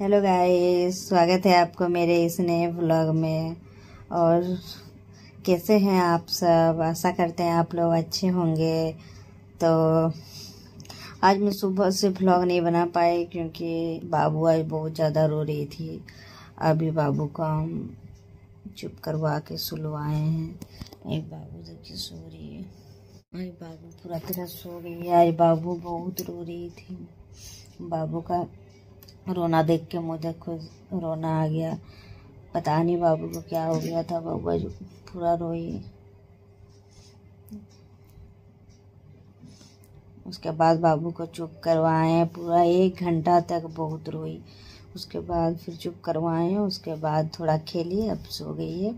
Hello guys स्वागत है आपको मेरे इस नए व्लॉग में। और कैसे हैं आप सब? आशा करते हैं आप लोग अच्छे होंगे। तो आज मैं सुबह से व्लॉग नहीं बना पाई क्योंकि बाबू आज बहुत ज़्यादा रो रही थी। अभी बाबू को हम चुप करवा के सुलवाए हैं। एक बाबू देखिए सो रही है। आज बाबू पूरा तरह सो गई है। आज बाबू बहुत रो रही थी। बाबू का रोना देख के मुझे खुद रोना आ गया। पता नहीं बाबू को क्या हो गया था, बाबू आज पूरा रोई। उसके बाद बाबू को चुप करवाए पूरा एक घंटा तक बहुत रोई। उसके बाद फिर चुप करवाए उसके बाद थोड़ा खेली, अब सो गई है।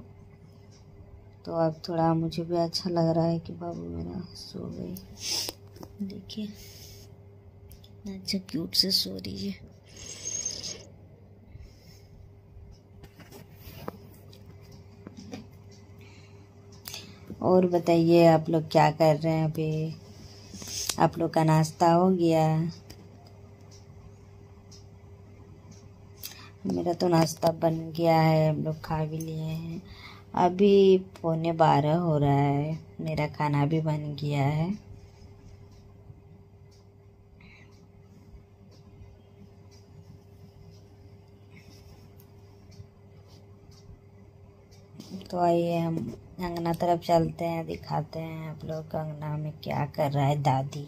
तो अब थोड़ा मुझे भी अच्छा लग रहा है कि बाबू मेरा सो गई। देखिए अच्छा क्यूट से सो रही है। और बताइए, आप लोग क्या कर रहे हैं अभी? आप लोग का नाश्ता हो गया। मेरा तो नाश्ता बन गया है, हम लोग खा भी लिए हैं। अभी पौने बारह हो रहा है, मेरा खाना भी बन गया है। तो आइए हम अंगना तरफ़ चलते हैं, दिखाते हैं आप लोग अंगना में क्या कर रहा है दादी।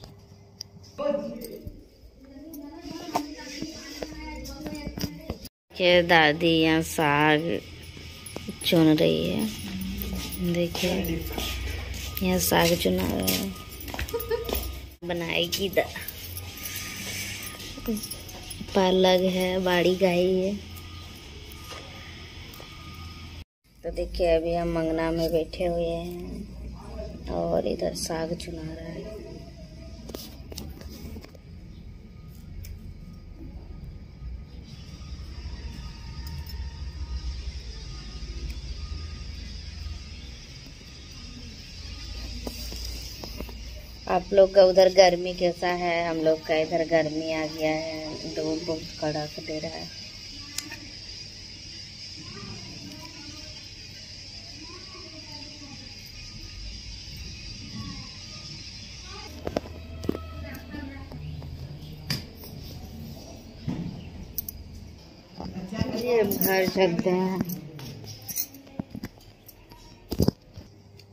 के दादी यहाँ साग चुन रही है। देखिए, यहाँ साग चुना रहा है। बनाएगी पालक है, बाड़ी गाई है। तो देखिए, अभी हम मंगना में बैठे हुए हैं और इधर साग चुना रहा है। आप लोग का उधर गर्मी कैसा है? हम लोग का इधर गर्मी आ गया है। धूप बहुत कड़क दे रहा है। ये घर चलते हैं।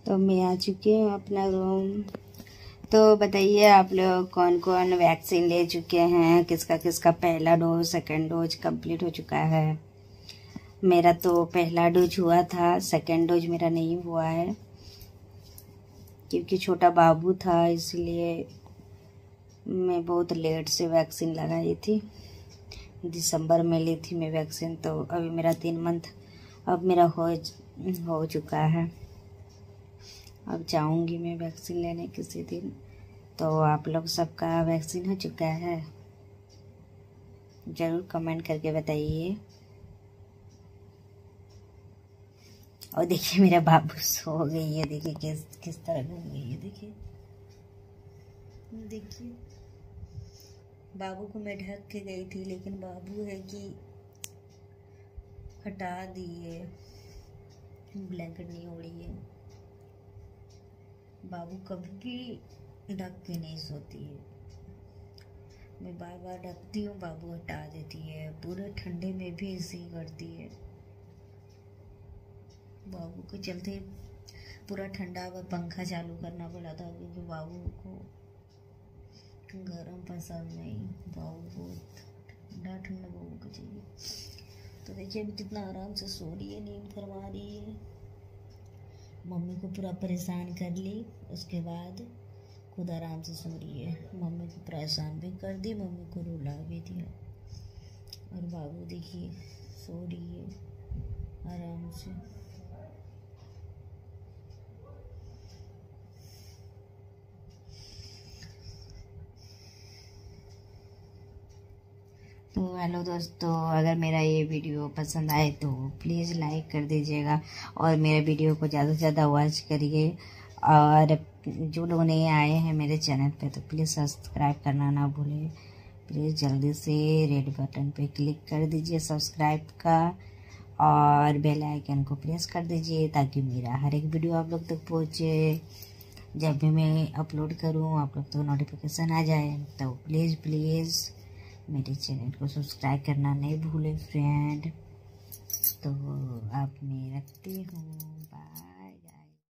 तो मैं आ चुकी हूँ अपना रूम तो बताइए आप लोग कौन कौन वैक्सीन ले चुके हैं? किसका किसका पहला डोज सेकंड डोज कंप्लीट हो चुका है? मेरा तो पहला डोज हुआ था सेकंड डोज मेरा नहीं हुआ है। क्योंकि छोटा बाबू था, इसलिए मैं बहुत लेट से वैक्सीन लगाई थी। दिसंबर में ली थी मैं वैक्सीन तो अभी मेरा तीन मंथ, अब मेरा हो हो चुका है। अब जाऊँगी मैं वैक्सीन लेने किसी दिन तो आप लोग सबका वैक्सीन हो चुका है। ज़रूर कमेंट करके बताइए। और देखिए, मेरा बाबू सो गई है, देखिए किस किस तरह घूम गई है, देखिए। देखिए। बाबू को मैं ढक के गई थी, लेकिन बाबू है कि हटा दिए। ब्लैंकेट नहीं ओढ़ी है। बाबू कभी भी ढक के नहीं सोती है। मैं बार बार ढकती हूँ, बाबू हटा देती है। पूरे ठंडे में भी ऐसे ही करती है। बाबू के चलते पूरा ठंडा पंखा चालू करना पड़ा था, क्योंकि बाबू को गरम पसंद नहीं, बहुत ठंडा ठंडा को चाहिए तो देखिए, अभी कितना आराम से सो रही है, नींद करवा रही है। मम्मी को पूरा परेशान कर ली, उसके बाद खुद आराम से सो रही है। मम्मी को परेशान भी कर दी, मम्मी को रुला भी दिया। और बाबू देखिए, सो रही है आराम से। हेलो दोस्तों, अगर मेरा ये वीडियो पसंद आए तो प्लीज़ लाइक कर दीजिएगा और मेरे वीडियो को ज़्यादा से ज़्यादा वॉच करिए और जो लोग नए आए हैं मेरे चैनल पे तो प्लीज़ सब्सक्राइब करना ना भूलें। प्लीज़ जल्दी से रेड बटन पे क्लिक कर दीजिए सब्सक्राइब का और बेल आइकन को प्रेस कर दीजिए ताकि मेरा हर एक वीडियो आप लोग तक पहुँचे। जब भी मैं अपलोड करूँ, आप लोग तो नोटिफिकेशन आ जाए तो प्लीज़ प्लीज़ मेरे चैनल को सब्सक्राइब करना नहीं भूले फ्रेंड तो आप मैं रखती हूँ। बाय